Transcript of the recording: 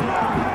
Yeah.